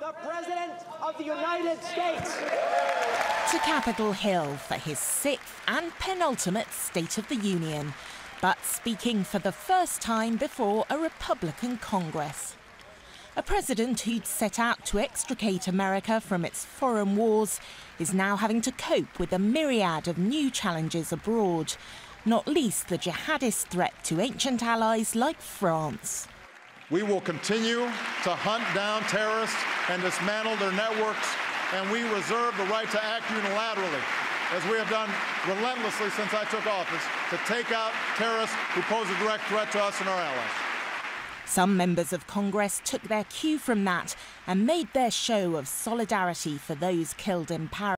The President of the United States. To Capitol Hill for his sixth and penultimate State of the Union, but speaking for the first time before a Republican Congress. A president who'd set out to extricate America from its foreign wars is now having to cope with a myriad of new challenges abroad, not least the jihadist threat to ancient allies like France. We will continue to hunt down terrorists and dismantle their networks, and we reserve the right to act unilaterally, as we have done relentlessly since I took office, to take out terrorists who pose a direct threat to us and our allies. Some members of Congress took their cue from that and made their show of solidarity for those killed in Paris.